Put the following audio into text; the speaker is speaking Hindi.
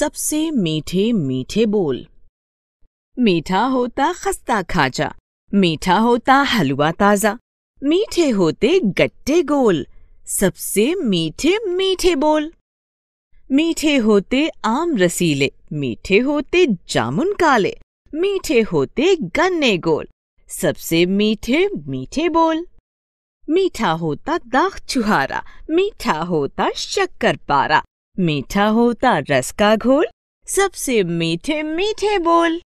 सबसे मीठे मीठे बोल। मीठा होता खस्ता खाजा, मीठा होता हलवा ताज़ा, मीठे होते गट्टे गोल, सबसे मीठे मीठे बोल। मीठे होते आम रसीले, मीठे होते जामुन काले, मीठे होते गन्ने गोल, सबसे मीठे मीठे बोल। मीठा होता दाख चुहारा, मीठा होता शक्कर पारा मीठा होता रस का घोल? सबसे मीठे मीठे बोल।